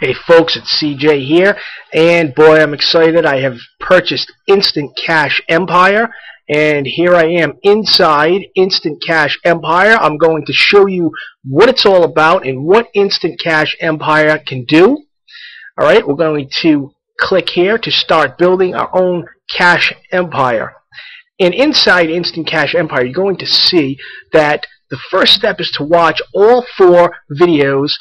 Hey folks, it's CJ here, and boy, I'm excited. I have purchased Instant Cash Empire, and here I am inside Instant Cash Empire. I'm going to show you what it's all about and what Instant Cash Empire can do. Alright, we're going to click here to start building our own Cash Empire. And inside Instant Cash Empire, you're going to see that the first step is to watch all four videos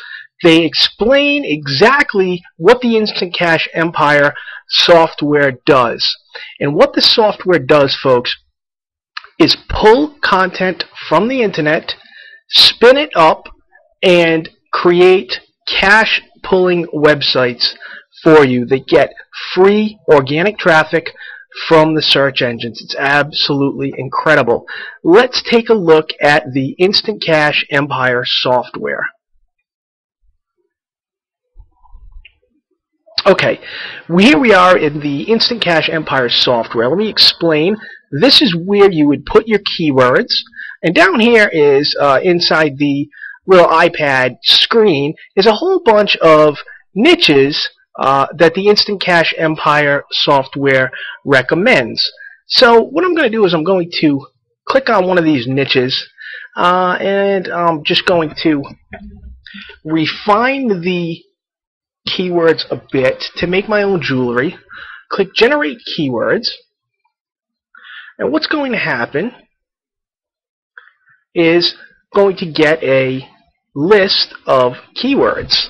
they explain exactly what the Instant Cash Empire software does. And what the software does, folks, is pull content from the internet, spin it up, and create cash pulling websites for you that get free organic traffic from the search engines. It's absolutely incredible. Let's take a look at the Instant Cash Empire software. Okay, here we are in the Instant Cash Empire software. Let me explain. This is where you would put your keywords, and down here is uh, inside the little iPad screen is a whole bunch of niches uh, that the Instant Cash Empire software recommends. So what I'm going to do is I'm going to click on one of these niches, uh, and I'm just going to refine the keywords a bit to make my own jewelry. Click Generate Keywords. And what's going to happen is going to get a list of keywords.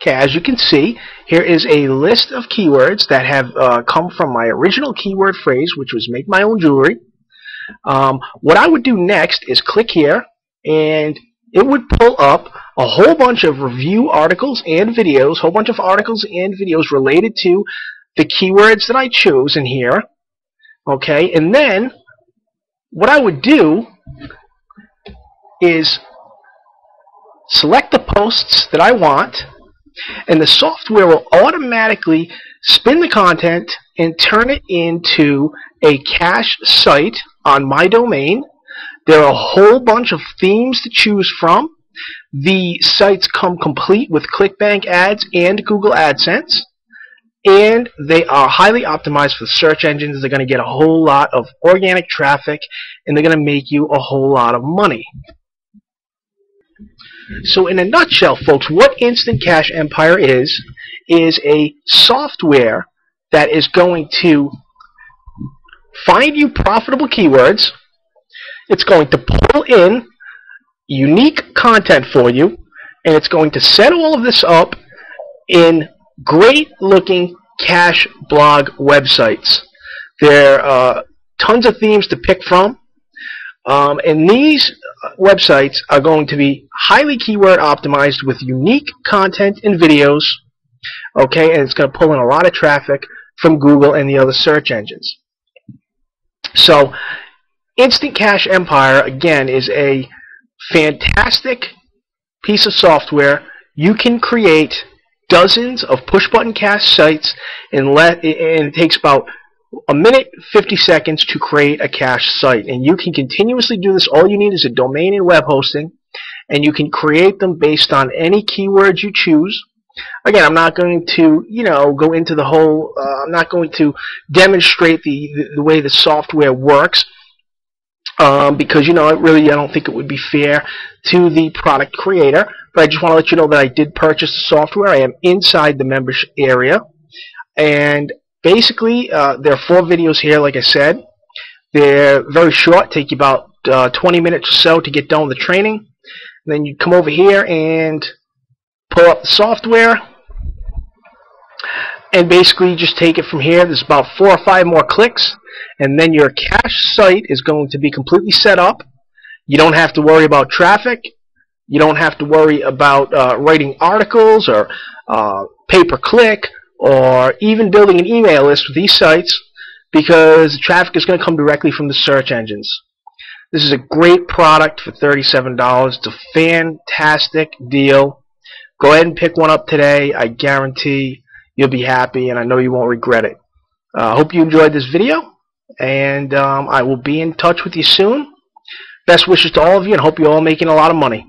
Okay, as you can see, here is a list of keywords that have uh, come from my original keyword phrase, which was make my own jewelry. Um, what I would do next is click here, and it would pull up a whole bunch of review articles and videos, whole bunch of articles and videos related to the keywords that I chose in here. Okay, and then what I would do is select the posts that I want and the software will automatically spin the content and turn it into a cash site on my domain. There are a whole bunch of themes to choose from. The sites come complete with ClickBank ads and Google AdSense. And they are highly optimized for search engines. They're going to get a whole lot of organic traffic and they're going to make you a whole lot of money. So in a nutshell, folks, what Instant Cash Empire is, is a software that is going to find you profitable keywords. It's going to pull in unique content for you, and it's going to set all of this up in great looking cash blog websites. There are tons of themes to pick from, um, and these websites are going to be highly keyword optimized with unique content and videos, okay, and it's going to pull in a lot of traffic from Google and the other search engines. So, Instant Cash Empire, again, is a fantastic piece of software. You can create dozens of push-button cash sites and, let, and it takes about a minute 50 seconds to create a cash site. And you can continuously do this. All you need is a domain and web hosting and you can create them based on any keywords you choose. Again I'm not going to you know go into the whole uh, I'm not going to demonstrate the, the, the way the software works um, because you know really I don't think it would be fair to the product creator but I just want to let you know that I did purchase the software. I am inside the membership area. And basically uh, there are four videos here like I said. They're very short take you about uh, 20 minutes or so to get done with the training. And then you come over here and pull up the software and basically just take it from here there's about four or five more clicks and then your cash site is going to be completely set up. You don't have to worry about traffic. You don't have to worry about uh, writing articles or uh, pay-per-click or even building an email list with these sites because the traffic is going to come directly from the search engines. This is a great product for $37. It's a fantastic deal. Go ahead and pick one up today. I guarantee you'll be happy and I know you won't regret it. I uh, hope you enjoyed this video and um, I will be in touch with you soon. Best wishes to all of you and hope you're all making a lot of money.